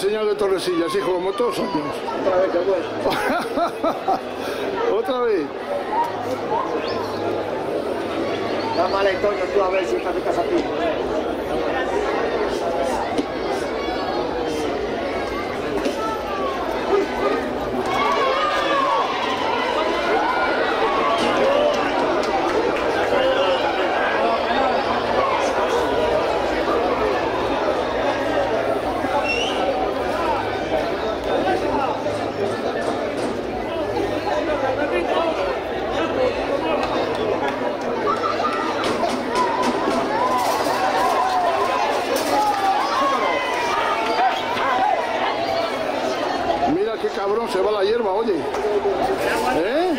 señal de Torresillas, hijo, como todos años. Otra vez que. Otra vez. Llámale, Toño, tú a ver si está de casa aquí. Se va la hierba, oye. ¿Eh?